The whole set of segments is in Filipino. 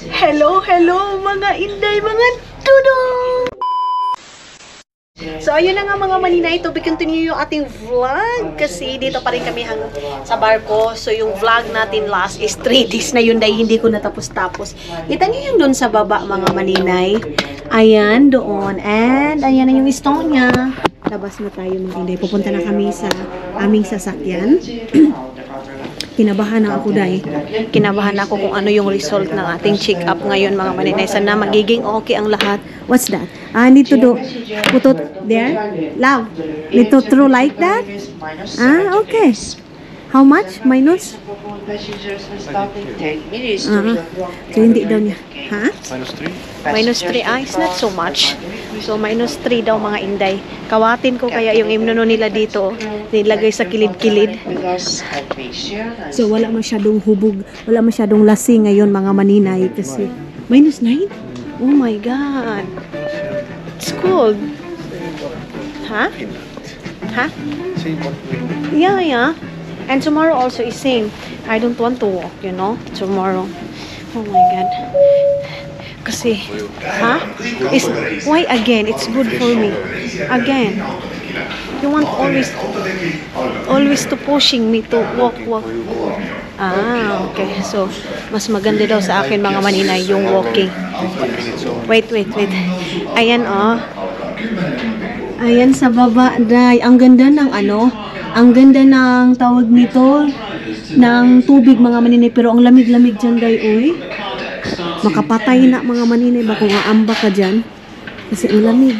Hello, hello mga inday, mga tudong! So, ayun na nga mga maninay, to be continue yung ating vlog kasi dito pa rin kami hang sa barko. So, yung vlog natin last is 3 days na yun dahil hindi ko natapos-tapos. Kita niyo yung doon sa baba mga maninay. Ayan, doon. And, ayan na yung Estonia. Labas na tayo mga inday. Pupunta na kami sa aming sasakyan. Kinabahan na ako dahil. Kinabahan ako kung ano yung result ng ating check-up ngayon mga maninay. Sana magiging okay ang lahat. What's that? Ah, need to do, put it there. Love, need to throw like that? Ah, okay. How much? Minus? Passengers will stop in 10 minutes Ah, to reach so hindi daw niya. Ha? Minus 3? Minus 3. Ah, it's not so much. So, minus 3 daw mga inday. Kawatin ko kaya yung imnuno nila dito. Nilagay sa kilid-kilid. So, wala masyadong hubog. Wala masyadong lasing ngayon mga maninay kasi minus 9? Oh my God. It's cold. Ha? Ha? Yeah, yeah. And tomorrow also is same. I don't want to walk, you know, tomorrow. Oh my God. Kasi, ha? Is, why again? It's good for me. Again. You want always, always to pushing me to walk, walk. Ah, okay. So, mas maganda daw sa akin mga maninay yung walking. Wait, wait, wait. Ayan, oh. Ayan sa baba, day. Ang ganda ng ano, ang ganda ng tawag nito, ng tubig mga maninay. Pero ang lamig-lamig dyan, day, uy. Makapatay na mga maninay ba kung aamba ka dyan. Kasi ang lamig.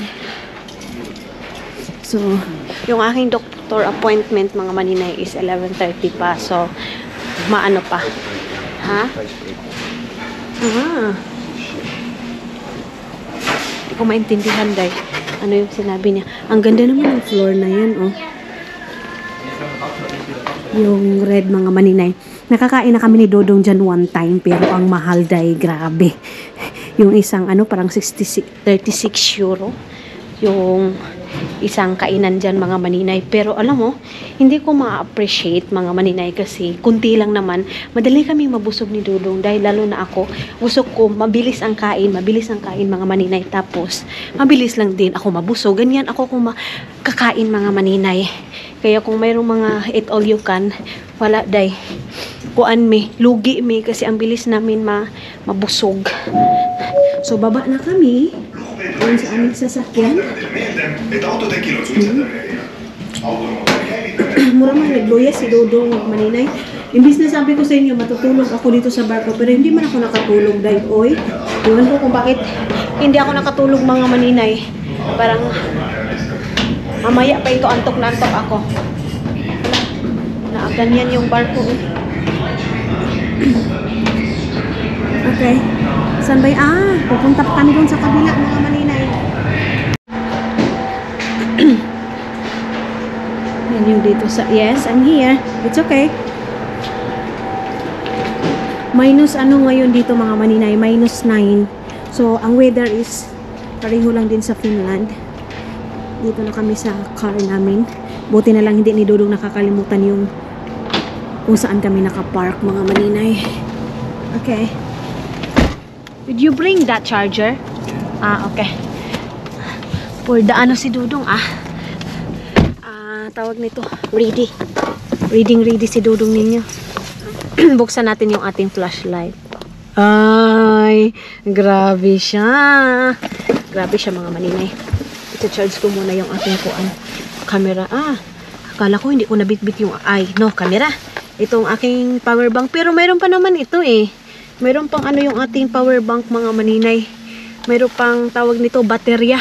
So, yung aking doctor appointment mga maninay is 11.30 pa. So, maano pa. Ha? Ah. Hindi ko maintindihan, day. Ano yung sinabi niya. Ang ganda naman ng floor na yan, oh. Yung red mga maninay. Nakakain na kami ni Dodong dyan one time, pero ang mahal, day. Grabe. Yung isang, ano, parang 66, 36 euro. Yung isang kainan dyan mga maninay. Pero alam mo, hindi ko ma-appreciate mga maninay kasi kunti lang naman. Madali kami mabusog ni Dudong dahil lalo na ako. Gusto ko mabilis ang kain, mabilis ang kain mga maninay. Tapos, mabilis lang din ako mabusog. Ganyan ako kung kakain mga maninay. Kaya kung mayroong mga eat all you can, wala day. Kuan mi, lugi mi kasi ang bilis namin ma mabusog. So, baba na kami. Doon sa aming sasakyan. et autotekil on suitsetamine. Mura man nagluya si Dodong maninay. Imbis na sabi ko sa inyo, matutulog ako dito sa barko, pero hindi man ako nakatulog dahil, oy, iwan ko kung bakit hindi ako nakatulog mga maninay. Parang, mamaya pa ito, antok na antok ako. Na, ganyan yung barko. okay. Saan ba y- Ah, pupunta pa kami doon sa kabila mga maninay. Yan yung dito sa... Yes, I'm here. It's okay. Minus ano ngayon dito mga maninay? Minus 9. So, ang weather is pareho lang din sa Finland. Dito na kami sa car namin. Buti na lang hindi ni Dudong nakakalimutan yung kung saan kami nakapark mga maninay. Okay. Did you bring that charger? Ah, okay. For the ano si Dudong ah ah, tawag nito, ready. Reading ready si Dudong ninyo. Buksan natin yung ating flashlight. Ay, grabe siya. Grabe siya mga maninay. Ito charge ko muna yung ating kuan camera. Ah, akala ko hindi ko nabitbit yung ay, no, camera. Itong aking power bank pero mayroon pa naman ito eh. Mayroon pang ano yung ating power bank mga maninay. Mayroon pang tawag nito baterya.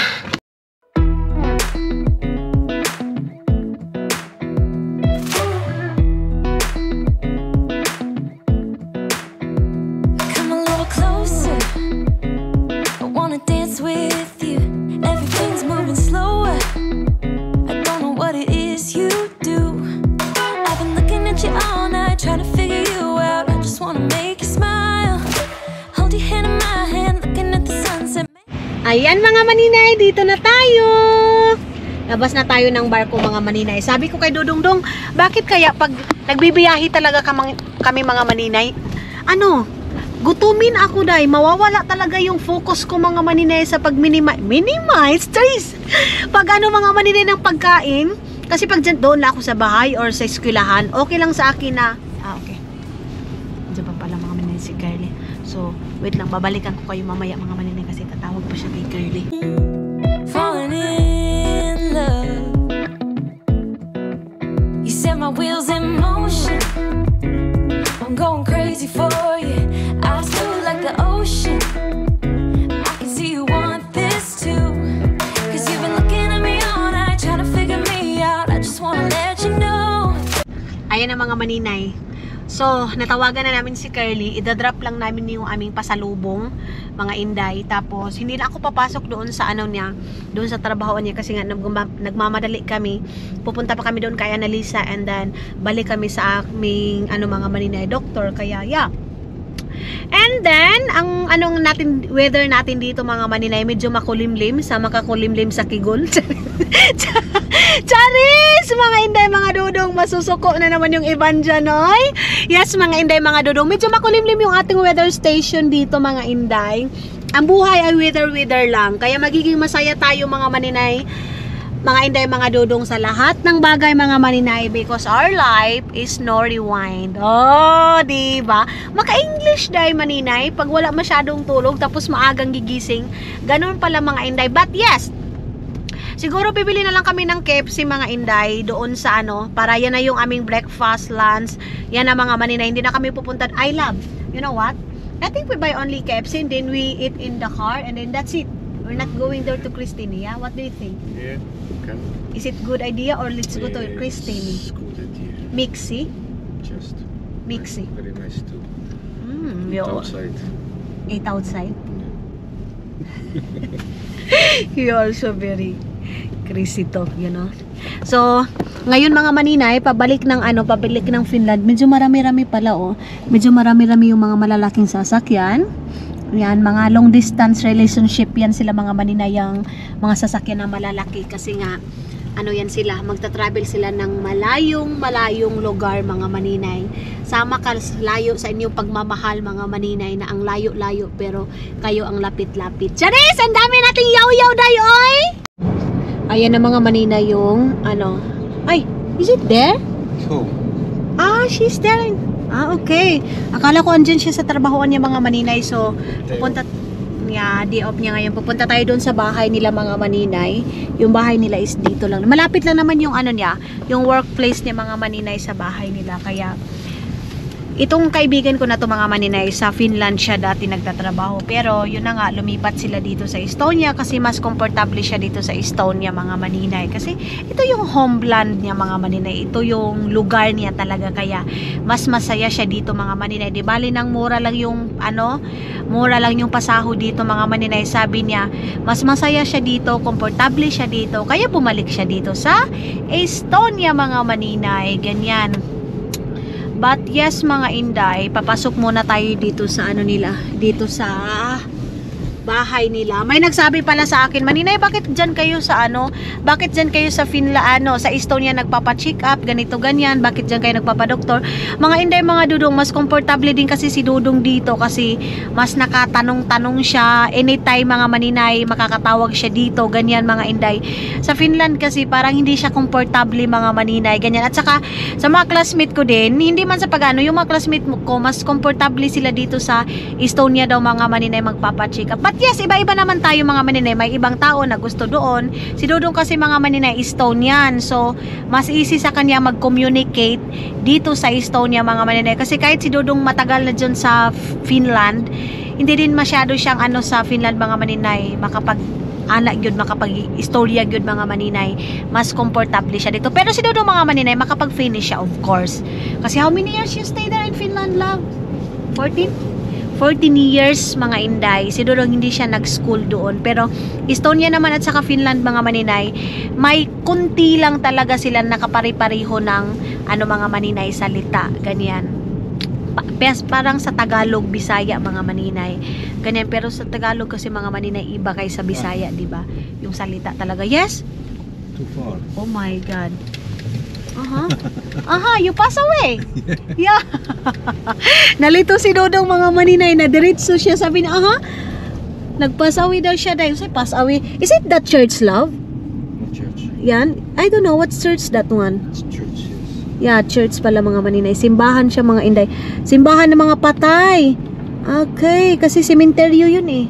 Labas na tayo ng barko mga maninay. Sabi ko kay Dudongdong, bakit kaya pag nagbibiyahe talaga kami mga maninay, ano, gutumin ako dai mawawala talaga yung focus ko mga maninay sa pag minimize minimize Charis! pag ano mga maninay ng pagkain. Kasi pag dyan, doon ako sa bahay or sa eskwelahan okay lang sa akin na ah okay. Diyan pa pala mga maninay si Carly so wait lang babalikan ko kayo mamaya mga maninay kasi tatawag pa siya kay Carly falling my wheels in motion. I'm going crazy for you. I feel like the ocean. I can see you want this too. Cause you've been looking at me all night, trying to figure me out. I just wanna let you know. Ayan ang mga maninay. So, natawagan na namin si Curly. Idadrop lang namin yung aming pasalubong, mga inday. Tapos, hindi na ako papasok doon sa ano niya, doon sa trabahoan niya kasi nga nagmama- nagmamadali kami. Pupunta pa kami doon kay Annalisa and then balik kami sa aming ano mga maninay doktor. Kaya, yeah. And then, ang anong natin, weather natin dito mga maninay, medyo makulimlim, sa makakulimlim sa kigol. Charis! Mga inday, mga dudong, masusuko na naman yung iban dyan, oy. Yes, mga inday, mga dudong, medyo makulimlim yung ating weather station dito, mga inday. Ang buhay ay weather-weather lang, kaya magiging masaya tayo, mga maninay, mga inday, mga dudong sa lahat ng bagay, mga maninay, because our life is no rewind. Oh, di ba? Maka-English day, maninay, pag wala masyadong tulog, tapos maagang gigising, ganun pala mga inday. But yes, Siguro bibili na lang kami ng KFC mga inday doon sa ano, para yan na yung aming breakfast, lunch, yan na mga manina. Hindi na kami pupunta. I love, you know what? I think we buy only KFC and then we eat in the car and then that's it. We're not going there to Christinia. What do you think? Yeah, okay. Is it good idea or let's go to Yeah, Christini? It's good idea. Mixi? Just Mixi. very nice to Mm, eat outside. eat outside. you also very crazy talk, you know. So, ngayon mga maninay, pabalik ng ano, pabalik ng Finland. Medyo marami-rami pala oh. Medyo marami-rami yung mga malalaking sasakyan. Yan, mga long distance relationship yan sila mga maninay yung mga sasakyan na malalaki kasi nga ano yan sila, magta-travel sila ng malayong malayong lugar mga maninay. Sama ka layo sa inyong pagmamahal mga maninay na ang layo-layo pero kayo ang lapit-lapit. Charis! Ang dami nating yaw-yaw dayo, oy! Ayan na mga maninay yung ano. Ay, is it there? Oh, Ah, she's there. Ah, okay. Akala ko andyan siya sa trabahoan niya mga maninay. So, pupunta niya, day off niya ngayon. Pupunta tayo doon sa bahay nila mga maninay. Yung bahay nila is dito lang. Malapit lang naman yung ano niya, yung workplace niya mga maninay sa bahay nila. Kaya, itong kaibigan ko na to mga maninay, sa Finland siya dati nagtatrabaho. Pero, yun na nga, lumipat sila dito sa Estonia kasi mas komportable siya dito sa Estonia mga maninay. Kasi, ito yung homeland niya mga maninay. Ito yung lugar niya talaga. Kaya, mas masaya siya dito mga maninay. Di bali nang mura lang yung ano, mura lang yung pasaho dito mga maninay. Sabi niya, mas masaya siya dito, komportable siya dito. Kaya bumalik siya dito sa Estonia mga maninay. Ganyan. But yes mga inday, papasok muna tayo dito sa ano nila, dito sa bahay nila. May nagsabi pala sa akin, Maninay, bakit dyan kayo sa ano? Bakit dyan kayo sa Finla, ano, sa Estonia nagpapa-check up, ganito, ganyan? Bakit dyan kayo nagpapa-doktor? Mga inday, mga dudong, mas komportable din kasi si Dudong dito kasi mas nakatanong-tanong siya. Anytime mga maninay, makakatawag siya dito, ganyan mga inday. Sa Finland kasi parang hindi siya komportable mga maninay, ganyan. At saka sa mga classmate ko din, hindi man sa pagano, yung mga classmate ko, mas komportable sila dito sa Estonia daw mga maninay magpapa-check up. But yes, iba-iba naman tayo mga maninay. May ibang tao na gusto doon. Si Dudong kasi mga maninay Estonian. So, mas easy sa kanya mag-communicate dito sa Estonia mga maninay. Kasi kahit si Dudong matagal na dyan sa Finland, hindi din masyado siyang ano sa Finland mga maninay makapag anak gyud makapag istorya gyud mga maninay mas komportable siya dito pero si Dudong mga maninay makapag finish siya of course kasi how many years you stay there in Finland love 14 14 years mga inday si Dudong hindi siya nag-school doon pero Estonia naman at saka Finland mga maninay may kunti lang talaga sila nakapari-pareho ng ano mga maninay salita ganyan Pa- pes- parang sa Tagalog, Bisaya mga maninay. Ganyan pero sa Tagalog kasi mga maninay iba kay sa Bisaya, 'di ba? Yung salita talaga. Yes. too far. Oh my god. Aha. Aha, you pass away. Yeah. Nalito si Dodong mga maninay na diretso siya sabi niya, aha. Nag-pass away daw siya dahil say pass away. Is it that church love? What church? Yan. I don't know what church that one. It's church, yes. Yeah, church pala mga maninay. Simbahan siya mga inday. Simbahan ng mga patay. Okay, kasi sementeryo yun eh.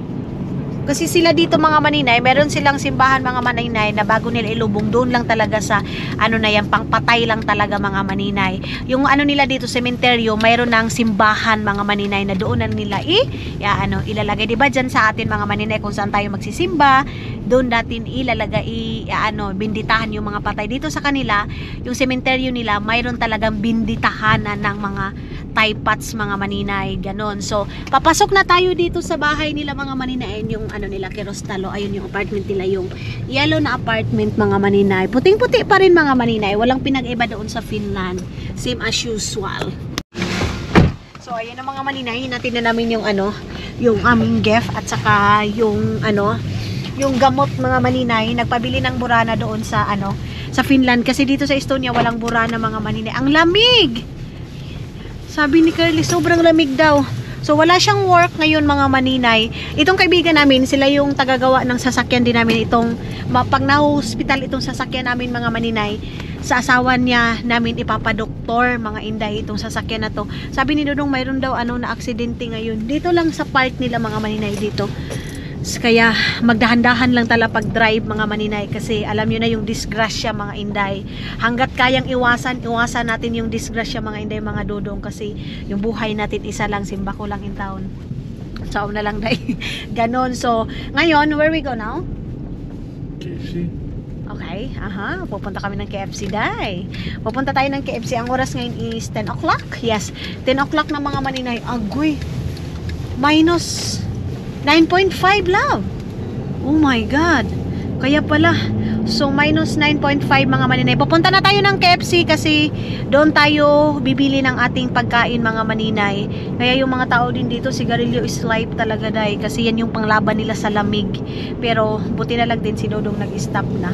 Kasi sila dito mga maninay, meron silang simbahan mga maninay na bago nila ilubong doon lang talaga sa ano na yan, pangpatay lang talaga mga maninay. Yung ano nila dito, sementeryo, mayroon ng simbahan mga maninay na doon na nila i, ya, ano, ilalagay. Diba dyan sa atin mga maninay kung saan tayo magsisimba, doon natin ilalagay, i, ya, ano, binditahan yung mga patay. Dito sa kanila, yung sementeryo nila, mayroon talagang binditahanan ng mga typats mga maninay, ganon. So, papasok na tayo dito sa bahay nila mga maninay, yung ano nila, Kerostalo, ayun yung apartment nila, yung yellow na apartment mga maninay. Puting-puti pa rin mga maninay, walang pinag-iba doon sa Finland. Same as usual. So, ayun ang mga maninay, natin na namin yung ano, yung aming gift at saka yung ano, yung gamot mga maninay, nagpabili ng burana doon sa ano, sa Finland kasi dito sa Estonia walang burana mga maninay. Ang lamig! Sabi ni Curly, sobrang lamig daw. So wala siyang work ngayon mga maninay. Itong kaibigan namin, sila yung tagagawa ng sasakyan din namin itong pag na-hospital itong sasakyan namin mga maninay. Sa asawa niya namin ipapadoktor mga inday itong sasakyan na to. Sabi ni Dodong mayroon daw ano na aksidente ngayon. Dito lang sa part nila mga maninay dito. Kaya magdahan-dahan lang tala pag drive mga maninay kasi alam nyo na yung disgrasya mga inday. Hanggat kayang iwasan, iwasan natin yung disgrasya mga inday mga dodong kasi yung buhay natin isa lang, simba ko lang in town. Sao na lang dahil. Ganon. So, ngayon, where we go now? KFC. Okay, aha, pupunta kami ng KFC dai. Pupunta tayo ng KFC. Ang oras ngayon is 10 o'clock. Yes, 10 o'clock na mga maninay. Agoy, minus 9.5 love. Oh my God. Kaya pala, so minus 9.5 mga maninay. Pupunta na tayo ng KFC kasi doon tayo bibili ng ating pagkain mga maninay. Kaya yung mga tao din dito, sigarilyo is life talaga dai kasi yan yung panglaban nila sa lamig. Pero buti na lang din si Dodong nag-stop na.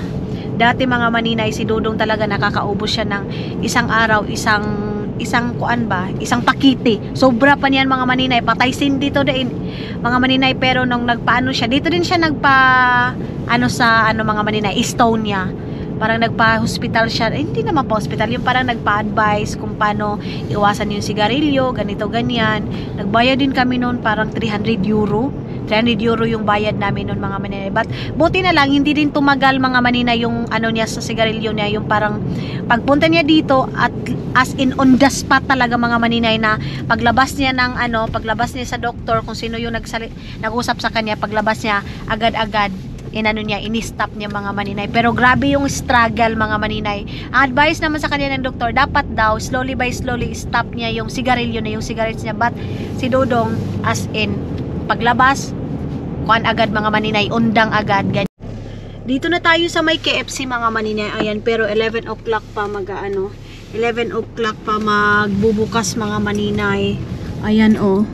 Dati mga maninay, si Dodong talaga nakakaubos siya ng isang araw, isang isang kuan ba, isang pakiti. Sobra pa niyan mga maninay, patay sin dito din. Mga maninay pero nung nagpaano siya, dito din siya nagpa ano sa ano mga maninay, Estonia. Parang nagpa-hospital siya. Eh, hindi naman pa hospital, yung parang nagpa-advise kung paano iwasan yung sigarilyo, ganito ganyan. Nagbayad din kami noon parang 300 euro. 300 euro yung bayad namin noon mga maninay. But buti na lang hindi din tumagal mga maninay yung ano niya sa sigarilyo niya, yung parang pagpunta niya dito at as in on the spot talaga mga maninay na paglabas niya ng ano, paglabas niya sa doktor kung sino yung nagsali, nag-usap sa kanya, paglabas niya agad-agad inano niya, ini-stop niya mga maninay. Pero grabe yung struggle mga maninay. Ang advice naman sa kanya ng doktor, dapat daw slowly by slowly stop niya yung sigarilyo na yung cigarettes niya. But si Dodong as in paglabas, kuan agad mga maninay, undang agad. Ganyan. Dito na tayo sa may KFC mga maninay. Ayan, pero 11 o'clock pa mag ano, 11 o'clock pa magbubukas mga maninay. Ayan oh.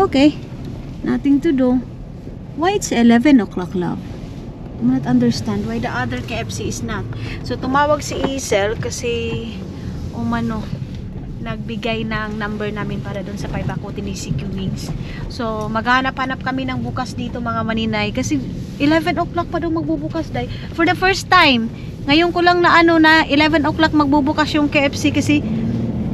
Okay. Nothing to do. Why it's 11 o'clock love? I not understand why the other KFC is not. So tumawag si Isel kasi umano nagbigay ng number namin para doon sa Paibako ni CQ Wings. So maghanap-hanap kami ng bukas dito mga maninay kasi 11 o'clock pa daw magbubukas dai. For the first time, ngayon ko lang na ano na 11 o'clock magbubukas yung KFC kasi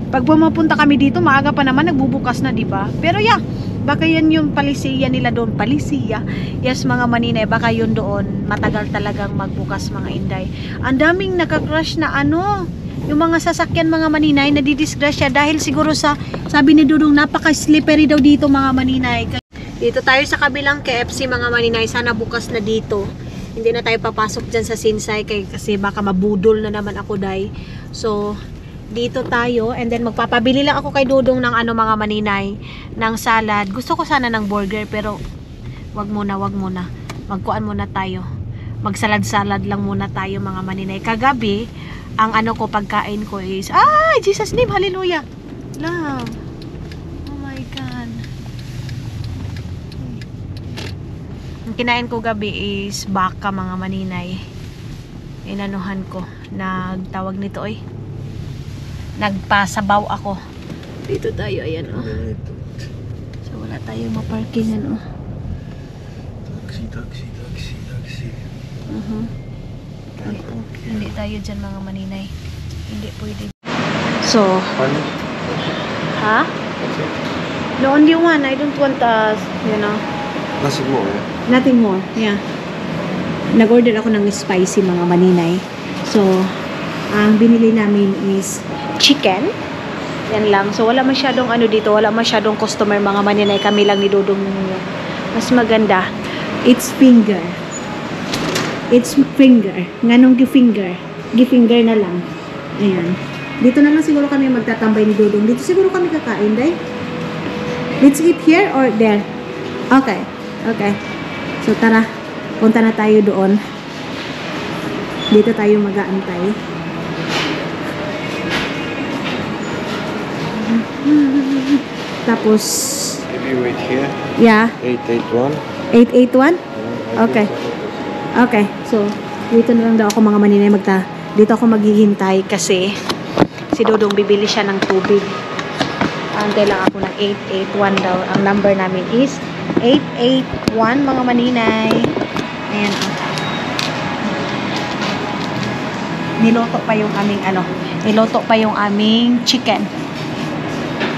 pag pumapunta kami dito, maaga pa naman nagbubukas na, 'di ba? Pero yeah, baka yan yung palisiya nila doon, palisiya. Yes, mga maninay, baka yun doon matagal talagang magbukas mga inday. Ang daming nakakrush na ano, yung mga sasakyan mga maninay na didisgrasya dahil siguro sa sabi ni Dudong napaka-slippery daw dito mga maninay. Dito tayo sa kabilang KFC mga maninay, sana bukas na dito. Hindi na tayo papasok dyan sa Sinsay kasi baka mabudol na naman ako dai. So, dito tayo and then magpapabili lang ako kay Dudong ng ano mga maninay ng salad. Gusto ko sana ng burger pero wag muna, wag muna. Magkuan muna tayo. Magsalad-salad lang muna tayo mga maninay. Kagabi, ang ano ko pagkain ko is ay Jesus name hallelujah. Love. Oh my god. Ang kinain ko gabi is baka mga maninay. Inanuhan ko. Nagtawag nito oy nagpasabaw ako. Dito tayo, ayan oh. So wala tayong maparkingan oh. Taxi, taxi, taxi, taxi. Mhm. Ay, hindi tayo dyan mga maninay. Hindi pwede. So, ha? The only one, I don't want us, you know, Nothing more, yeah? nothing more. Yeah. Nag-order ako ng spicy mga maninay. So, ang binili namin is chicken. Yan lang. So, wala masyadong ano dito. Wala masyadong customer mga maninay. Kami lang ni Dudong. Mas maganda. It's finger. It's finger. Nganong gi-finger. Gi-finger na lang. Ayan. Dito na lang siguro kami magtatambay ni Dudong. Dito siguro kami kakain, day. Let's eat here or there? Okay. Okay. So, tara. Punta na tayo doon. Dito tayo mag-aantay. Tapos, Maybe wait here. yeah, 881. 881? Okay. Okay. So, dito na lang daw ako mga maninay magta. Dito ako maghihintay kasi si Dodong bibili siya ng tubig. Antay lang ako ng 881 daw. Ang number namin is 881 mga maninay. Ayan. Niloto pa yung aming ano, niloto pa yung aming chicken.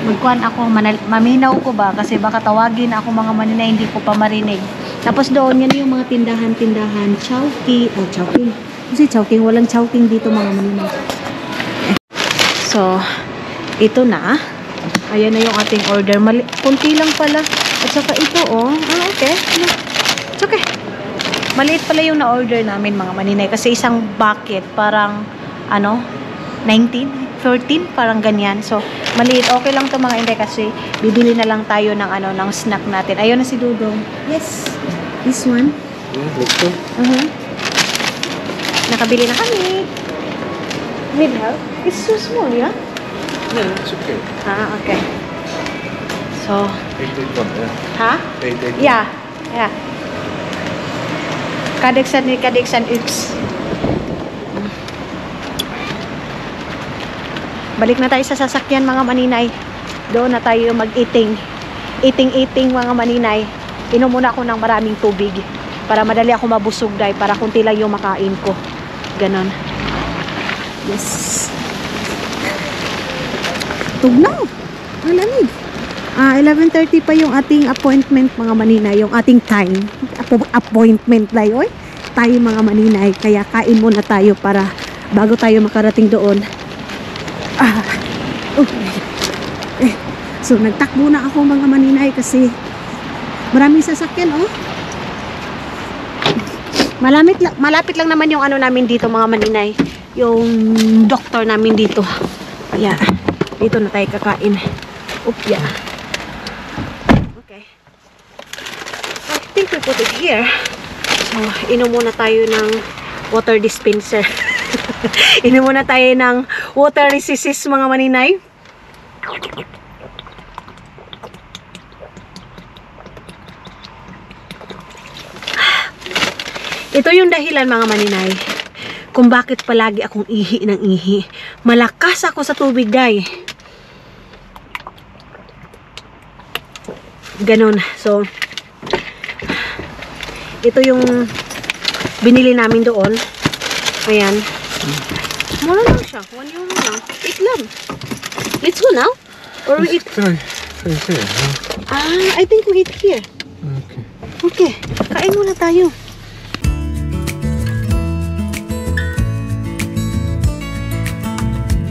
Magkuhan ako, maminaw ko ba? Kasi baka tawagin ako mga maninay, hindi ko pa marinig. Tapos doon, yan yung mga tindahan-tindahan. Chowking. Oh, chowking. Kasi chowking, walang chowking dito mga maninay. So, ito na. Ayan na yung ating order. Mali kunti lang pala. At saka ito, oh. Ah, okay. It's okay. Maliit pala yung na-order namin mga maninay. Kasi isang bucket, parang, ano, 19, 13, parang ganyan. So, maliit. Okay lang to mga hindi kasi bibili na lang tayo ng, ano, ng snack natin. Ayun na si Dudong. Yes. This one. Yeah, let's go. Uh-huh. Nakabili na kami. With help. It's so small, yeah? Yeah, it's okay. Ah, okay. So, 881, yeah. ha? 881. Yeah. Yeah. Kadeksan ni kadeksan ups. Balik na tayo sa sasakyan mga maninay. Doon na tayo mag-eating. Eating-eating mga maninay. Inom muna ako ng maraming tubig. Para madali ako mabusog dahil para kunti lang yung makain ko. Ganon. Yes. Tugnaw. Ang lamig. Ah, 11.30 pa yung ating appointment mga maninay. Yung ating time. Apo- appointment na yun. Tayo mga maninay. Kaya kain muna tayo para bago tayo makarating doon. Ah. Okay. So, nagtakbo na ako mga maninay kasi maraming sasakyan, oh. Malamit lang, malapit lang naman yung ano namin dito mga maninay. Yung doktor namin dito. Kaya, dito na tayo kakain. Upya. Okay. I think we put it here. So, inom muna tayo ng water dispenser. inom muna tayo ng water resist mga maninay. Ito yung dahilan mga maninay kung bakit palagi akong ihi ng ihi. Malakas ako sa tubig, day. Ganon. So, ito yung binili namin doon. Ayan. Mura lang siya. 1 euro lang. Eat lang. Let's go now. Or we eat... Try, try here. Ah, I think we eat here. Okay. Okay. Kain muna tayo.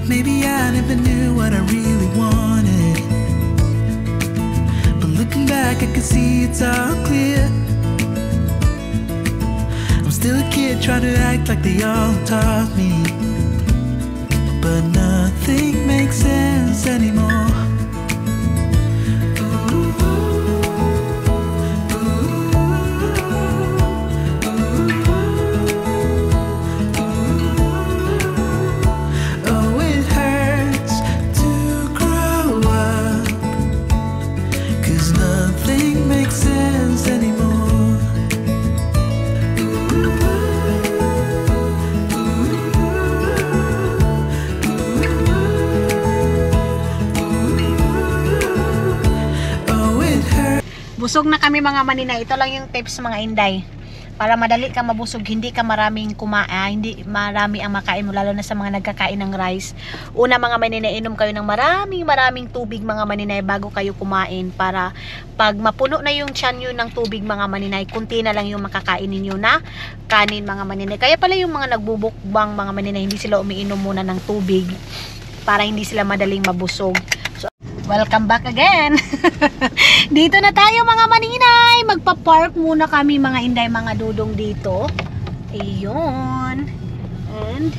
Maybe I never knew what I really wanted. But looking back, I can see it's all clear. I'm still a kid trying to act like they all taught me. But nothing makes sense anymore. Busog na kami mga maninay. Ito lang yung tips mga inday. Para madali ka mabusog, hindi ka maraming kuma ah, hindi marami ang makain mo lalo na sa mga nagkakain ng rice. Una mga maninay, inom kayo ng maraming maraming tubig mga maninay bago kayo kumain para pag mapuno na yung tiyan nyo ng tubig mga maninay, kunti na lang yung makakain ninyo na kanin mga maninay. Kaya pala yung mga nagbubukbang mga maninay, hindi sila umiinom muna ng tubig para hindi sila madaling mabusog. So, welcome back again. dito na tayo mga maninay. Magpa-park muna kami mga inday mga dudong dito. Ayun. And,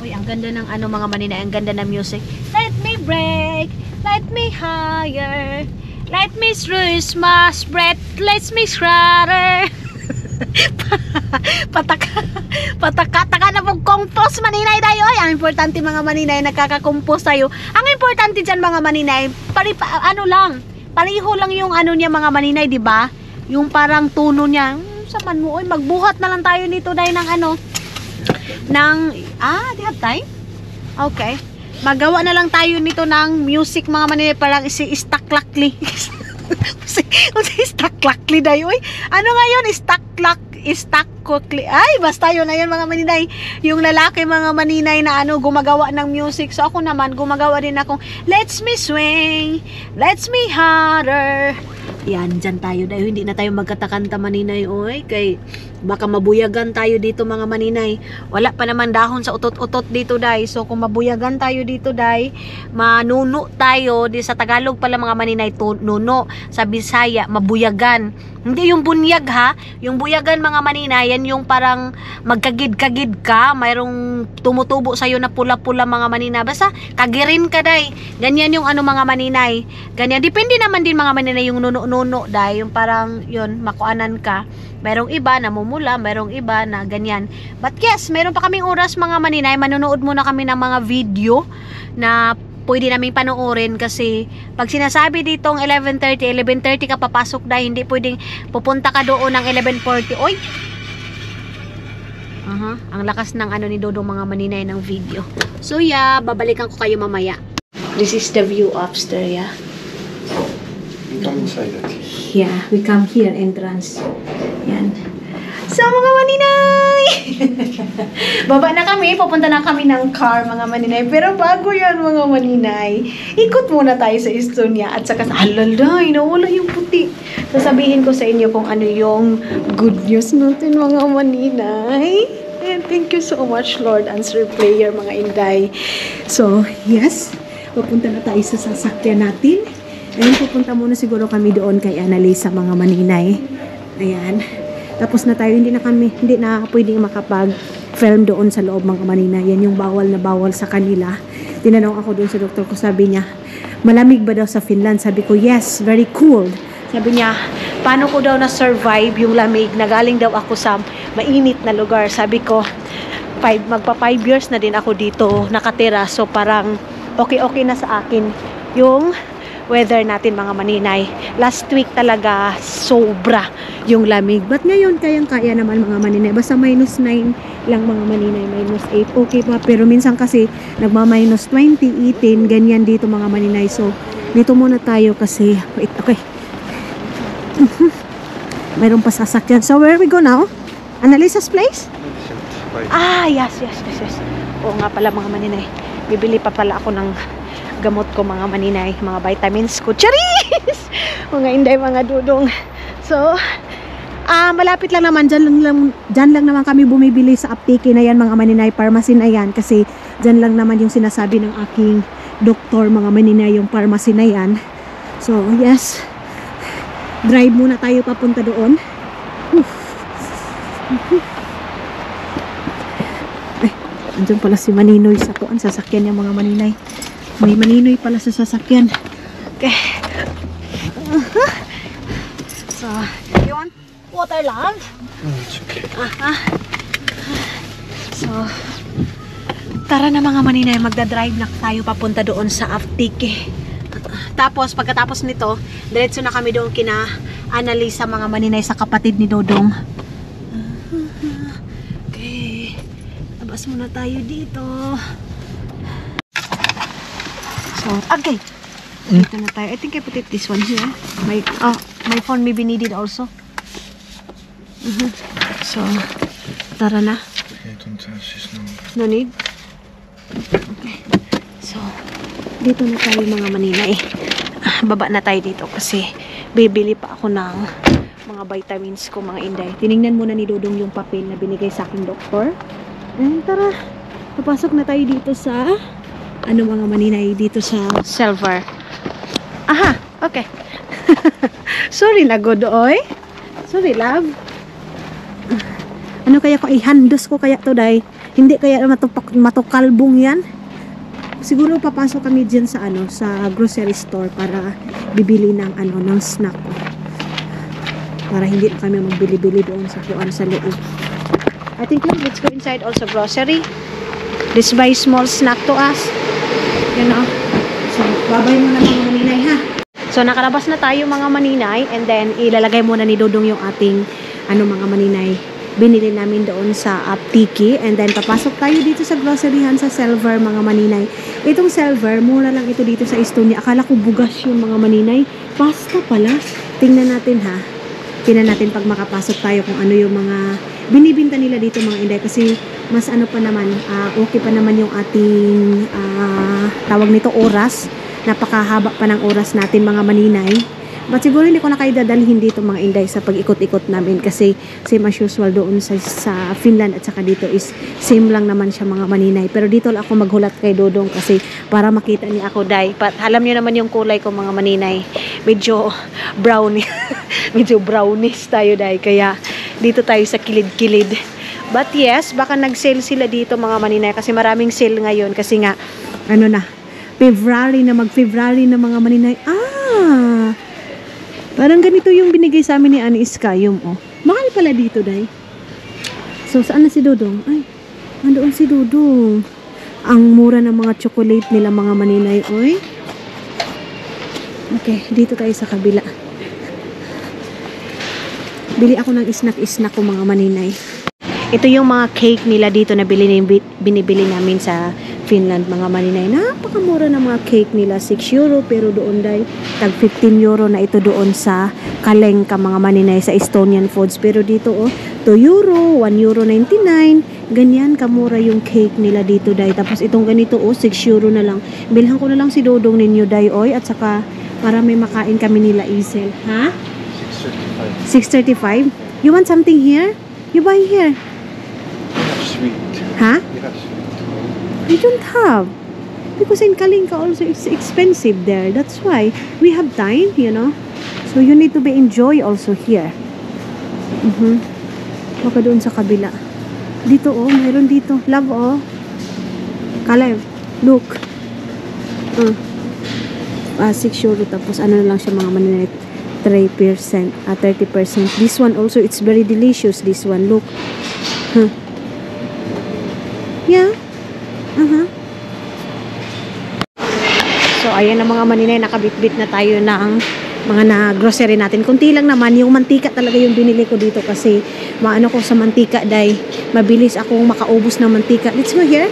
uy, ang ganda ng ano mga maninay. Ang ganda ng music. Let me break. Let me higher. Let me Christmas breath. Let me shredder. pataka pataka taka na pong compost maninay tayo ay ang importante mga maninay nagkaka-compost tayo. Ang importante dyan mga maninay pari, pa, ano lang pareho lang yung ano niya mga maninay di ba? Yung parang tuno niya. Hmm, sa man mo oy magbuhat na lang tayo nito dahil ng ano ng ah di have time? Okay. Magawa na lang tayo nito ng music mga maninay parang si Istaklakli. Si, si Istaklakli dayo oy. Ano nga yun Istaklak Istakokli ay basta yun na yun mga maninay. Yung lalaki mga maninay na ano gumagawa ng music. So ako naman gumagawa din akong let's me swing let's me harder yan dyan tayo. Dahil hindi na tayo magkatakanta maninay. Oy kay baka mabuyagan tayo dito mga maninay. Wala pa naman dahon sa utot-utot dito day. So kung mabuyagan tayo dito day manuno tayo. Di sa Tagalog pala mga maninay nuno. Sa Bisaya mabuyagan. Hindi yung bunyag ha? Yung buyagan mga maninay yan yung parang magkagid-kagid ka mayroong tumutubo sa'yo na pula-pula mga maninay basta kagirin ka day ganyan yung ano mga maninay ganyan depende naman din mga maninay yung nuno-nuno day yung parang yun makuanan ka Merong iba na mumula, merong iba na ganyan. But yes, meron pa kaming oras mga maninay. Manonood muna kami ng mga video na pwede naming panoorin kasi pag sinasabi ditong 11.30, 11.30 ka papasok na, hindi pwedeng pupunta ka doon ng 11.40. Oy! Aha, ang lakas ng ano ni Dodong mga maninay ng video. So yeah, babalikan ko kayo mamaya. This is the view upstairs, yeah. Come inside, okay. Yeah, we come here entrance. Yan. So, mga maninay! Baba na kami, pupunta na kami ng car, mga maninay. Pero bago yan, mga maninay, ikot muna tayo sa Estonia at saka sa alalay, nawala yung puti. Sasabihin ko sa inyo kung ano yung good news natin, mga maninay. Thank you so much, Lord Answer Prayer, mga inday. So, yes, pupunta na tayo sa sasakyan natin. Ayun, pupunta muna siguro kami doon kay Annalisa, mga maninay. Ayan. Tapos na tayo, hindi na kami, hindi na pwedeng makapag-film doon sa loob mga manina. Yan yung bawal na bawal sa kanila. Tinanong ako doon sa doktor ko, sabi niya, malamig ba daw sa Finland? Sabi ko, yes, very cold. Sabi niya, paano ko daw na-survive yung lamig? Nagaling daw ako sa mainit na lugar. Sabi ko, five, magpa 5 years na din ako dito nakatira. So parang okay-okay na sa akin yung weather natin mga maninay. Last week talaga sobra yung lamig. But ngayon kayang-kaya naman mga maninay. Basta minus 9 lang mga maninay, minus 8. Okay pa. Pero minsan kasi nagma-minus 20, 18, ganyan dito mga maninay. So dito muna tayo kasi wait, okay. Mayroon pa sasakyan. So where we go now? Annalisa's place? Ah, yes, yes, yes, yes. Oo nga pala mga maninay. Bibili pa pala ako ng gamot ko mga maninay, mga vitamins ko. Charis! mga inday, mga dudong. So, ah malapit lang naman, dyan lang, dyan lang naman kami bumibili sa aptiki na yan, mga maninay, pharmacy na yan. Kasi dyan lang naman yung sinasabi ng aking doktor, mga maninay, yung pharmacy na yan. So, yes. Drive muna tayo papunta doon. Andiyan pala si Maninoy sa kuan sasakyan niya mga maninay. May Maninoy pala sa sasakyan. Okay. So, you want water lang? Mm, it's okay. So, tara na mga maninay, magdadrive na tayo papunta doon sa Aftike. Tapos, pagkatapos nito, diretso na kami doon kina Annalisa mga maninay sa kapatid ni Dodong. Okay. Labas muna tayo dito. So, okay. Dito na tayo. I think I put it this one here. My, oh, my phone may be needed also. Mhm. So, tara na. Okay, don't touch this number. No need? Okay. Dito na tayo mga maninay. Ah, baba na tayo dito kasi bibili pa ako ng mga vitamins ko, mga inday. Tiningnan muna ni Dodong yung papel na binigay sa aking doktor. And tara, papasok na tayo dito sa ano mga maninay dito sa silver. Aha, okay. Sorry na good oy. Sorry love. Ano kaya ko ihandos ko kaya to day? Hindi kaya matupak, matukalbong yan? Siguro papasok kami diyan sa ano sa grocery store para bibili ng ano ng snack. Para hindi kami magbili-bili doon sa kuan sa loob. I think lang, let's go inside also grocery. Let's buy small snack to us. You know. So, babay mo na mga maninay ha. So, nakalabas na tayo mga maninay and then ilalagay muna ni Dodong yung ating ano mga maninay binili namin doon sa Aptiki and then papasok tayo dito sa groceryhan sa Silver mga maninay. Itong Silver, mura lang ito dito sa Estonia. Akala ko bugas yung mga maninay. Pasta pala. Tingnan natin ha. Tingnan natin pag makapasok tayo kung ano yung mga binibinta nila dito mga inday kasi mas ano pa naman, ah, okay pa naman yung ating ah, tawag nito oras. Napakahaba pa ng oras natin mga maninay. But siguro hindi ko na kayo dadalhin dito mga inday sa pag-ikot-ikot namin kasi same as usual doon sa, sa Finland at saka dito is same lang naman siya mga maninay. Pero dito lang ako maghulat kay Dodong kasi para makita niya ako day. But alam niyo naman yung kulay ko mga maninay. Medyo brownie. Medyo brownish tayo day. Kaya dito tayo sa kilid-kilid. But yes, baka nag-sale sila dito mga maninay kasi maraming sale ngayon kasi nga ano na February na mag-February na mga maninay. Ah! Parang ganito yung binigay sa amin ni Ani Iskayom, oh. Mahal pala dito, day. So, saan na si Dudong? Ay, nandoon si Dudong. Ang mura ng mga chocolate nila, mga maninay, oy. Okay, dito tayo sa kabila. Bili ako ng snack-snack ko, mga maninay. Ito yung mga cake nila dito na bili, binibili namin sa Finland, mga maninay. Napakamura ng mga cake nila. 6 euro, pero doon dahil tag 15 euro na ito doon sa Kalengka, mga maninay, sa Estonian Foods. Pero dito, oh, 2 euro, 1 euro 99. Ganyan kamura yung cake nila dito, dahil. Tapos itong ganito, oh, 6 euro na lang. Bilhan ko na lang si Dodong ninyo, dahil, oy. At saka, para may makain kami nila, Isel. Ha? 635. 6.35? You want something here? You buy here. Sweet. Ha? We don't have. Because in Kalinka also it's expensive there. That's why we have time, you know. So you need to be enjoy also here. Mhm. Baka doon sa kabila. Dito oh, mayroon dito. Love oh. Kalev, look. Uh. Ah, 6 euro tapos ano na lang siya mga maninit. 3%, ah, 30%. This one also, it's very delicious, this one. Look. Huh. Yeah. Uh-huh. So, ayan na mga maninay, nakabitbit na tayo ng mga na grocery natin. Kunti lang naman, yung mantika talaga yung binili ko dito kasi maano ko sa mantika dahil mabilis akong makaubos ng mantika. Let's go here.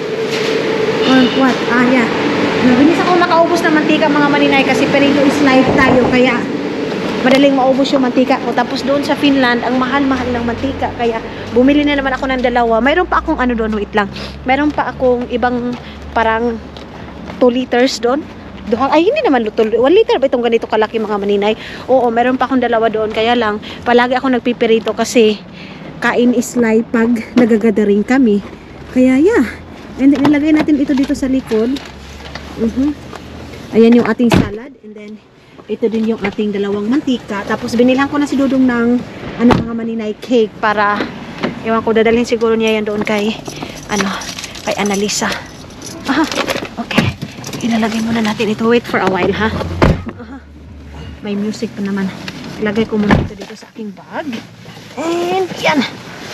Or what? Ah, yeah. Mabilis akong makaubos ng mantika mga maninay kasi perito is live tayo kaya madaling maubos yung mantika ko. Tapos doon sa Finland, ang mahal-mahal ng mantika. Kaya bumili na naman ako ng dalawa. Mayroon pa akong ano doon, wait lang. Mayroon pa akong ibang parang 2 liters doon. Doon, ay hindi naman 1 liter ba itong ganito kalaki mga maninay? Oo, meron pa akong dalawa doon. Kaya lang, palagi ako nagpipirito kasi kain is live pag nagagadaring kami. Kaya yeah. And then, ilagay natin ito dito sa likod. Mhm. Ayan yung ating salad. And then, ito din yung ating dalawang mantika. Tapos binilhan ko na si Dudong ng ano mga maninay cake para ewan ko dadalhin siguro niya yan doon kay ano kay Annalisa. Aha. Okay. Ilalagay muna natin ito. Wait for a while ha. Aha. May music pa naman. Ilagay ko muna ito dito sa aking bag. And yan.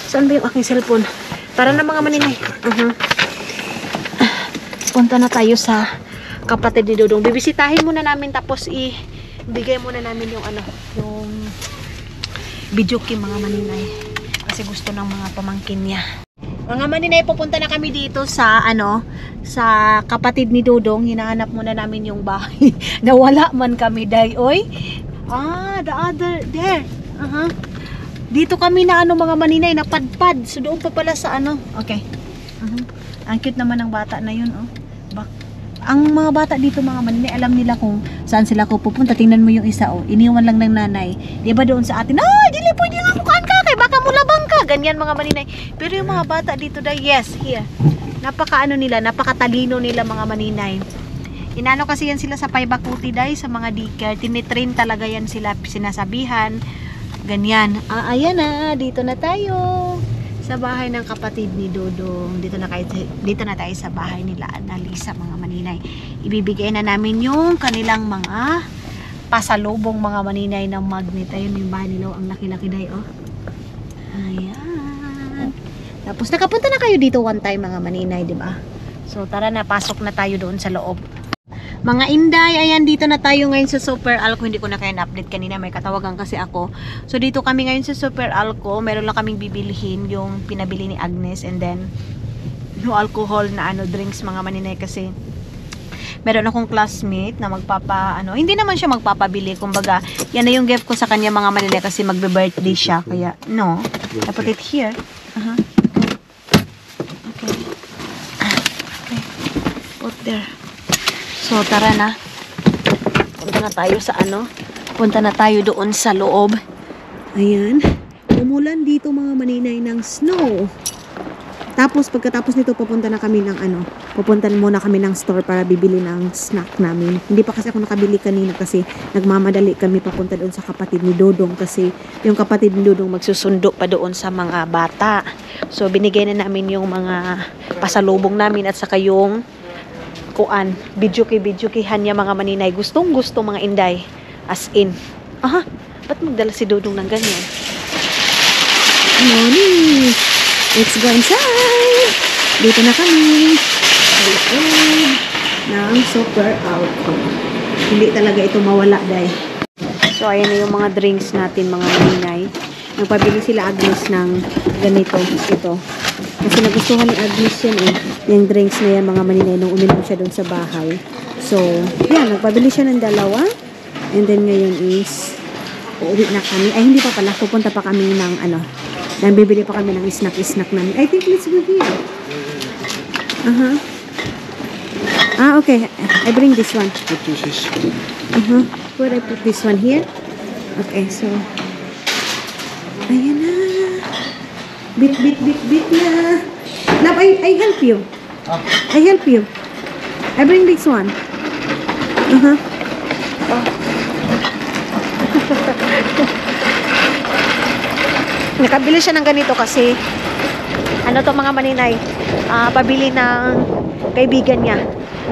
Saan ba yung aking cellphone? Tara na mga maninay. Mhm. Punta na tayo sa kapatid ni Dudong. Bibisitahin muna namin tapos i bigay muna namin yung ano, yung bijuki mga maninay. Kasi gusto ng mga pamangkin niya. Mga maninay, pupunta na kami dito sa, ano, sa kapatid ni Dodong. Hinahanap muna namin yung bahay. Nawala man kami, day. Oy, ah, the other, there. Aha. Dito kami na, ano, mga maninay, napadpad. So, doon pa pala sa, ano, okay. Aha. Ang cute naman ng bata na yun, oh. Ang mga bata dito mga maninay, alam nila kung saan sila ko pupunta. Tingnan mo yung isa, oh. Iniwan lang ng nanay. Di ba doon sa atin, ay, dili pwede nga mukhaan ka kay baka mulabang ka. Ganyan mga maninay. Pero yung mga bata dito dahil, yes, here. Napaka ano nila, napakatalino nila mga maninay. Inano kasi yan sila sa Paibakuti dahil sa mga daycare. Tinitrain talaga yan sila, sinasabihan. Ganyan. Ah, ayan na, dito na tayo. Sa bahay ng kapatid ni Dodong. Dito na, kayo, dito na tayo sa bahay nila Annalisa mga maninay. Ibibigay na namin yung kanilang mga pasalubong mga maninay ng magnet. Ayun yung bahay nila. Ang laki-laki dahil, oh. Ayan. Tapos nakapunta na kayo dito one time mga maninay, di ba? So tara na, pasok na tayo doon sa loob. Mga Inday, ayan dito na tayo ngayon sa Super Alco. Hindi ko na kayo na-update kanina, may katawagan kasi ako. So dito kami ngayon sa Super Alco. Meron lang kaming bibilhin yung pinabili ni Agnes and then no alcohol na ano drinks mga maninay kasi meron akong classmate na magpapa ano, hindi naman siya magpapabili. Kumbaga, yan na yung gift ko sa kanya mga maninay kasi magbe-birthday siya. Kaya no, I put it here. Aha. Okay. Ah, Okay. Put there. So, tara na. Punta na tayo sa ano. Punta na tayo doon sa loob. Ayan. Umulan dito mga maninay ng snow. Tapos, pagkatapos nito, pupunta na kami ng ano. Pupunta muna kami ng store para bibili ng snack namin. Hindi pa kasi ako nakabili kanina kasi nagmamadali kami papunta doon sa kapatid ni Dodong kasi yung kapatid ni Dodong magsusundo pa doon sa mga bata. So, binigay na namin yung mga pasalubong namin at saka yung kuan, video kay video kay hanya mga maninay. Gustong gusto mga inday. As in. Aha, ba't magdala si Dodong ng ganyan? Morning! Let's go inside! Dito na kami. Dito ng super alcohol. Hindi talaga ito mawala, day. So, ayan na yung mga drinks natin, mga maninay. Nagpabili sila Agnes ng ganito, ito. Kasi nagustuhan ni Agnes yan eh. Yung drinks na yan, mga maninay, nung uminom siya doon sa bahay. So, yan, nagpabili siya ng dalawa. And then ngayon is, uuwi na kami. Ay, hindi pa pala. Pupunta pa kami ng ano, nang bibili pa kami ng snack-snack namin. I think let's go here. Uh-huh. Ah, okay. I bring this one. What is this? Uh-huh. Where I put this one here? Okay, so... Ayan na. Bit, bit, bit, bit na. Now, I, I help you. I help you. I bring this one. Uh-huh. Nakabili siya ng ganito kasi ano to mga maninay, ah, pabili ng kaibigan niya.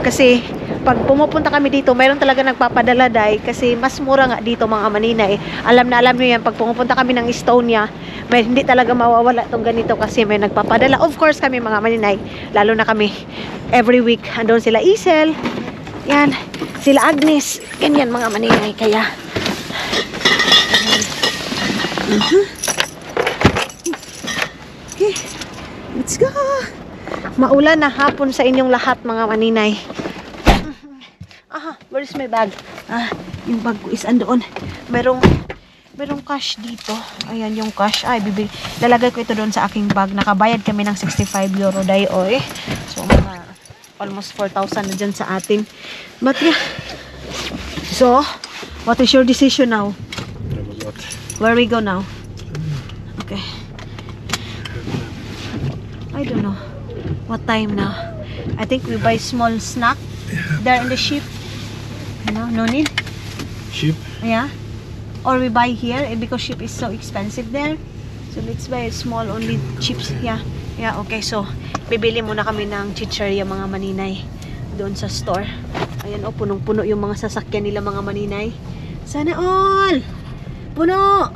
Kasi pag pumupunta kami dito, mayroon talaga nagpapadala dai kasi mas mura nga dito mga maninay. Alam na alam niyo yan, pag pumupunta kami ng Estonia, may hindi talaga mawawala tong ganito kasi may nagpapadala. Of course kami mga maninay, lalo na kami every week andun sila Isel. Yan, sila Agnes, ganyan mga maninay kaya Okay, let's go. Maulan na hapon sa inyong lahat mga maninay. Aha, where is my bag? Ah, yung bag ko is andoon. Merong merong cash dito. Ayan yung cash. Ay, bibili. Lalagay ko ito doon sa aking bag. Nakabayad kami ng 65 euro day oy. So, mga almost 4,000 na dyan sa atin. But yeah. So, what is your decision now? Where we go now? Okay. I don't know. What time now? I think we buy small snack there in the ship. No, no need. Sheep? Yeah. Or we buy here eh, because ship is so expensive there. So let's buy small only chips. Yeah. Yeah, okay. So, bibili muna kami ng chicharia mga maninay doon sa store. Ayan oh, punong-puno yung mga sasakyan nila mga maninay. Sana all! Puno!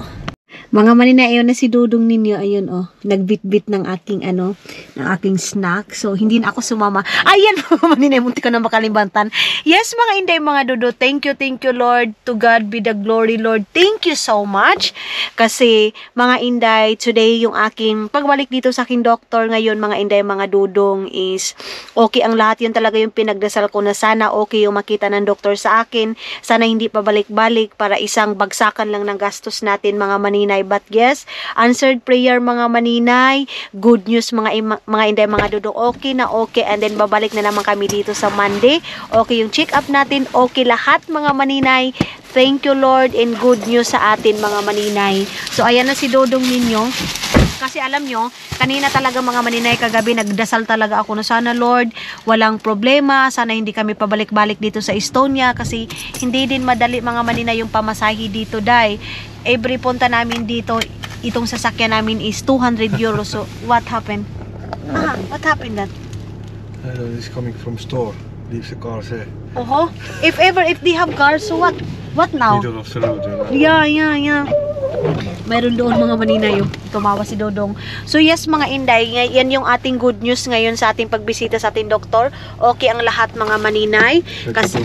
Mga manina, ayun na si Dudong ninyo. Ayun, oh. Nagbit-bit ng aking, ano, ng aking snack. So, hindi na ako sumama. Ayan, mga manina, munti ko na makalimutan. Yes, mga inday, mga dudo. Thank you, thank you, Lord. To God be the glory, Lord. Thank you so much. Kasi, mga inday, today, yung aking pagbalik dito sa aking doktor ngayon, mga inday, mga dudong, is okay ang lahat. Yun talaga yung pinagdasal ko na sana okay yung makita ng doktor sa akin. Sana hindi pa balik-balik para isang bagsakan lang ng gastos natin, mga maninay. But yes, answered prayer mga maninay. Good news mga mga inday mga dudong. Okay na okay and then babalik na naman kami dito sa Monday. Okay yung check up natin. Okay lahat mga maninay. Thank you Lord and good news sa atin mga maninay. So ayan na si Dodong ninyo. Kasi alam nyo, kanina talaga mga maninay kagabi, nagdasal talaga ako na sana Lord, walang problema, sana hindi kami pabalik-balik dito sa Estonia kasi hindi din madali mga maninay yung pamasahe dito dai. Every punta namin dito, itong sasakyan namin is 200 euros. So, what happened? Ah, what happened that? Uh, he's coming from store. Leaves the car there. Oho, if ever, if they have cars, so what? What now? Middle of the road, you know. Yeah, yeah, yeah. Mayroon doon mga manina yung tumawa si Dodong. So yes mga inday, yan yung ating good news ngayon sa ating pagbisita sa ating doktor. Okay ang lahat mga maninay. Kasi.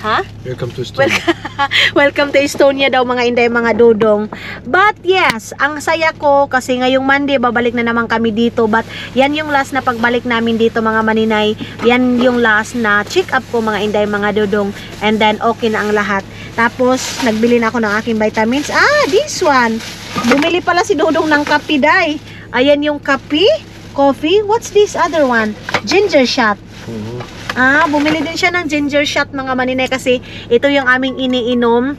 Ha? Welcome to Estonia. Welcome to Estonia daw mga inday mga dudong. But yes, ang saya ko kasi ngayong Monday babalik na naman kami dito. But yan yung last na pagbalik namin dito mga maninay. Yan yung last na check up ko mga inday mga dudong. And then okay na ang lahat. Tapos nagbili na ako ng aking vitamins. Ah, this one. Bumili pala si Dudong ng kape day. Ayan yung kape, coffee. What's this other one? Ginger shot. Mhm. Ah, bumili din siya ng ginger shot mga maninay kasi ito yung aming iniinom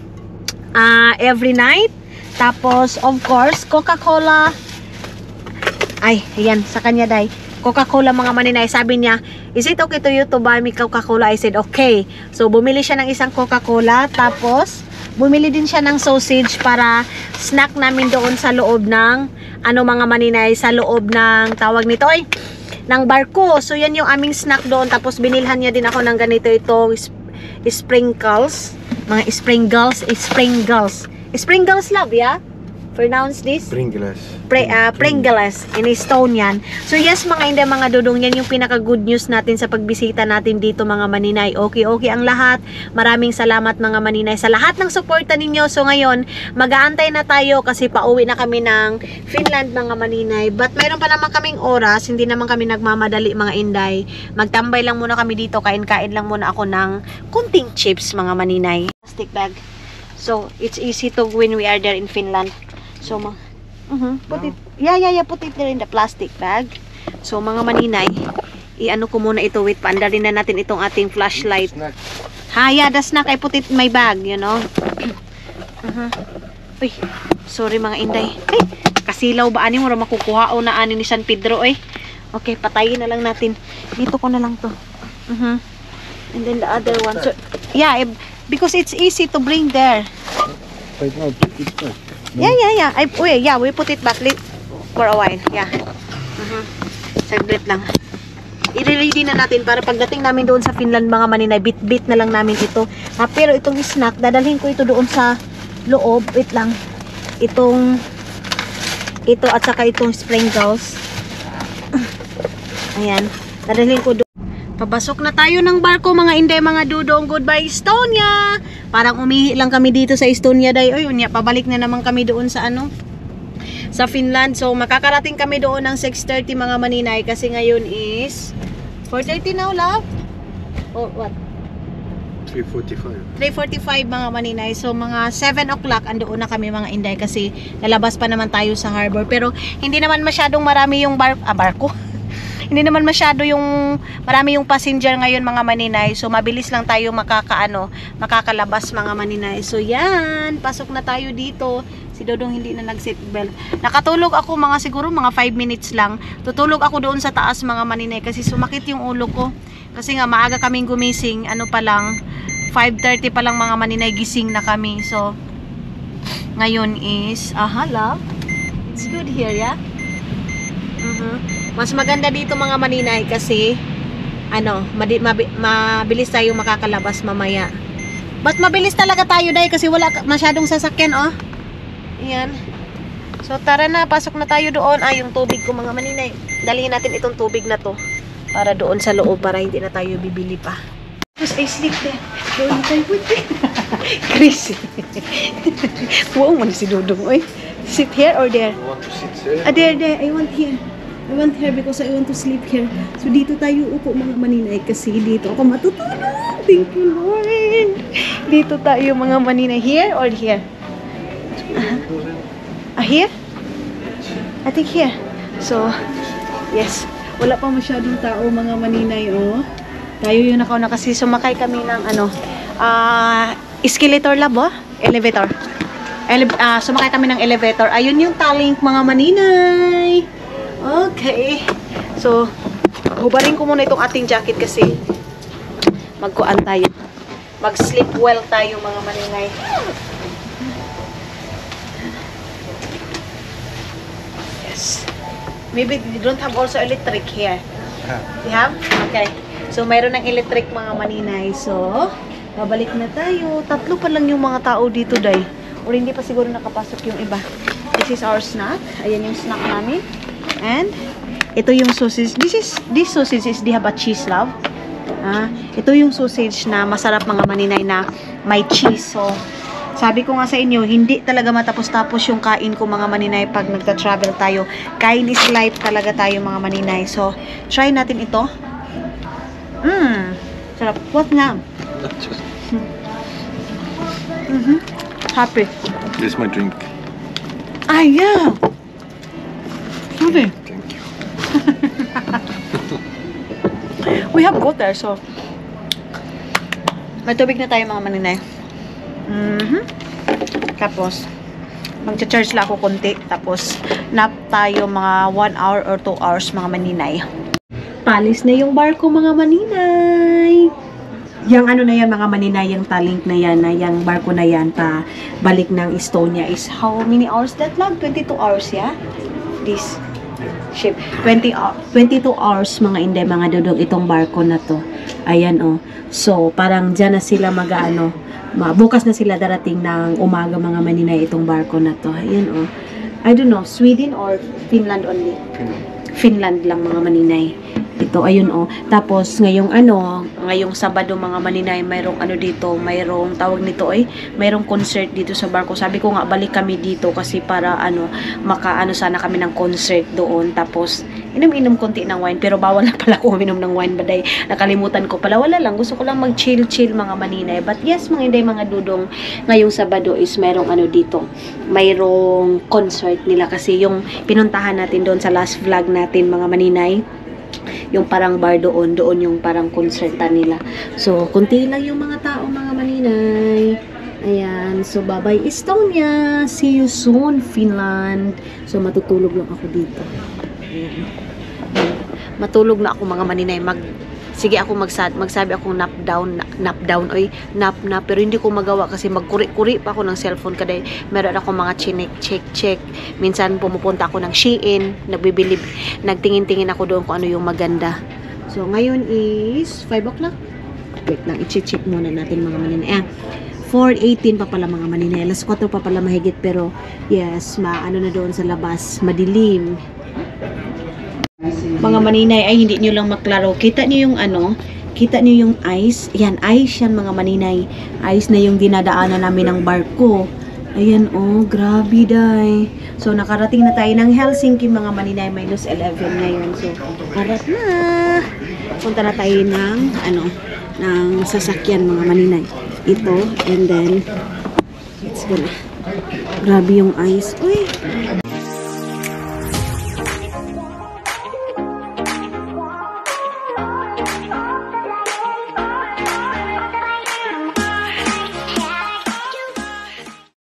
ah, every night. Tapos, of course, Coca-Cola. Ay, ayan, sa kanya day. Coca-Cola mga maninay. Sabi niya, is it okay to you to buy me Coca-Cola? I said, okay. So, bumili siya ng isang Coca-Cola. Tapos, bumili din siya ng sausage para snack namin doon sa loob ng, ano mga maninay, sa loob ng, tawag nito, ay, ng barko. So, yan yung aming snack doon. Tapos, binilhan niya din ako ng ganito itong sp- sprinkles. Mga sprinkles, sprinkles. Sprinkles love, yeah? Pronounce this? Pringles. Pre, ah, Pringles in Estonian. So yes mga hindi mga dudong, yan yung pinaka good news natin sa pagbisita natin dito mga maninay. Okay, okay ang lahat. Maraming salamat mga maninay sa lahat ng suporta ninyo. So ngayon, mag-aantay na tayo kasi pauwi na kami ng Finland mga maninay. But mayroon pa naman kaming oras, hindi naman kami nagmamadali mga inday. Magtambay lang muna kami dito, kain-kain lang muna ako ng kunting chips mga maninay. Plastic bag. So, it's easy to when we are there in Finland. So, ma Mhm. Put it, yeah, yeah, yeah, put it there in the plastic bag. So, mga maninay, i-ano ko muna ito, wait, paandalin na natin itong ating flashlight. Ha, yeah, the snack, I put it in my bag, you know. Mhm. Uy, sorry mga inday. Ay, kasilaw ba ani mo, makukuha o na ani ni San Pedro, eh. Okay, patayin na lang natin. Dito ko na lang to. Mhm. And then the other one. So, yeah, eh, because it's easy to bring there. Right now, put it back. Yeah, yeah, yeah. I, wait, yeah, we put it back for a while. Yeah. Mhm. Saglit lang. I-ready na natin para pagdating namin doon sa Finland mga maninay, bit-bit na lang namin ito. Ah, pero itong snack, dadalhin ko ito doon sa loob. Wait lang. Itong ito at saka itong sprinkles. Ayan. Dadalhin ko doon. Papasok na tayo ng barko mga inday mga dudong. Goodbye Estonia. Parang umihi lang kami dito sa Estonia day. Oy, unya pabalik na naman kami doon sa ano sa Finland. So makakarating kami doon ng 6:30 mga maninay kasi ngayon is 4:30 now, love. Or what? 345. 3.45 mga maninay. So, mga 7 o'clock, andoon na kami mga inday kasi lalabas pa naman tayo sa harbor. Pero, hindi naman masyadong marami yung bar ah, barko. hindi naman masyado yung marami yung passenger ngayon mga maninay. So, mabilis lang tayo makakaano, makakalabas mga maninay. So, yan. Pasok na tayo dito. Si Dodong hindi na nag-seatbelt. Nakatulog ako mga siguro mga 5 minutes lang. Tutulog ako doon sa taas mga maninay kasi sumakit yung ulo ko. Kasi nga maaga kaming gumising, ano pa lang, 5.30 pa lang mga maninay gising na kami. So, ngayon is, aha love. It's good here, yeah? Mhm. Mas maganda dito mga maninay kasi, ano, madi, mabi, mabilis tayo makakalabas mamaya. But mabilis talaga tayo dahil kasi wala masyadong sasakyan, oh. Ayan. So tara na, pasok na tayo doon. Ah, yung tubig ko mga maninay. Dalhin natin itong tubig na to para doon sa loob para hindi na tayo bibili pa. Tapos I sleep there. Doon tayo with Chris. wow man si Dudong. Oy. Sit here or there? You want to sit there? Ah, there, there. I want here. I want here because I want to sleep here. So, dito tayo upo mga maninay kasi dito ako matutulog. Thank you, Lord. Dito tayo mga maninay. Here or here? Ah, here? I think here. So, yes. Wala pa masyadong tao mga maninay, oh. Tayo yung nakauna kasi sumakay kami ng ano, ah, escalator lab, oh. Elevator. Ele ah, sumakay kami ng elevator. Ayun yung talink mga maninay. Okay. So, hubarin ko muna itong ating jacket kasi magkuan tayo. Mag-sleep well tayo mga maninay. Yes. Maybe you don't have also electric here. You have? Okay. So, mayroon ng electric mga maninay. So, babalik na tayo. Tatlo pa lang yung mga tao dito, day. Or hindi pa siguro nakapasok yung iba. This is our snack. Ayan yung snack namin. And, ito yung sausage. This is, this sausage is, they have a cheese, love. Ah, ito yung sausage na masarap mga maninay na may cheese. So, sabi ko nga sa inyo, hindi talaga matapos-tapos yung kain ko mga maninay pag nagta-travel tayo. Kain is life talaga tayo mga maninay. So, try natin ito. Mmm, sarap. What nga? Mm-hmm. Happy. This is my drink. Ah, yeah. Sabi. Thank you. We have water, so may tubig na tayo mga maninay. Mhm. Tapos, magcha-charge lang ako konti. Tapos, nap tayo mga 1 hour or 2 hours mga maninay. Palis na yung barko mga maninay. Yung ano na yan mga maninay, yung talink na yan, na yung barko na yan, pa balik ng Estonia is how many hours that lang? 22 hours, yeah? This ship. 20 hou- 22 hours mga inday, mga dudong itong barko na to. Ayan oh. So, parang dyan na sila mag-ano, ma- bukas na sila darating ng umaga mga maninay itong barko na to. Ayan oh. I don't know, Sweden or Finland only? Finland lang mga maninay. Ito, ayun oh. Tapos, ngayong ano, ngayong Sabado mga maninay, mayroong ano dito, mayroong tawag nito ay, mayroong concert dito sa barko. Sabi ko nga, balik kami dito kasi para ano, makaano sana kami ng concert doon. Tapos, inom-inom konti ng wine. Pero bawal na pala ako uminom ng wine, baday. Nakalimutan ko pala. Wala lang. Gusto ko lang mag-chill-chill mga maninay. But yes, mga inday, mga dudong, ngayong Sabado is mayroong ano dito. Mayroong concert nila kasi yung pinuntahan natin doon sa last vlog natin mga maninay yung parang bar doon, doon yung parang konserta nila. So, kunti lang yung mga tao, mga maninay. Ayan. So, bye-bye Estonia. See you soon, Finland. So, matutulog lang ako dito. Ayan. Matulog na ako mga maninay. Mag, sige ako magsad, magsabi ako nap down, nap down, oy, nap nap. Pero hindi ko magawa kasi magkuri-kuri pa ako ng cellphone kada meron ako mga chinek, check, check. Minsan pumupunta ako ng Shein, nagbibili, nagtingin-tingin ako doon kung ano yung maganda. So, ngayon is 5 o'clock. Wait lang, i-check muna natin mga maninay. Ah, 4.18 pa pala mga maninay. Alas 4 pa pala mahigit pero yes, maano na doon sa labas, madilim. Mga maninay ay hindi nyo lang maklaro. Kita nyo yung ano, kita nyo yung ice. Yan, ice yan mga maninay. Ice na yung dinadaanan namin ng barko. Ayan oh, grabe day. So nakarating na tayo ng Helsinki mga maninay, minus 11 ngayon. So, harap na. Punta na tayo ng ano, ng sasakyan mga maninay. Ito, and then, let's go. Grabe yung ice. Uy,